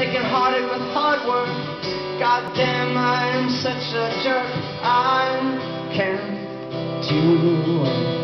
taken hearted with hard work. God damn, I am such a jerk. I can't do it.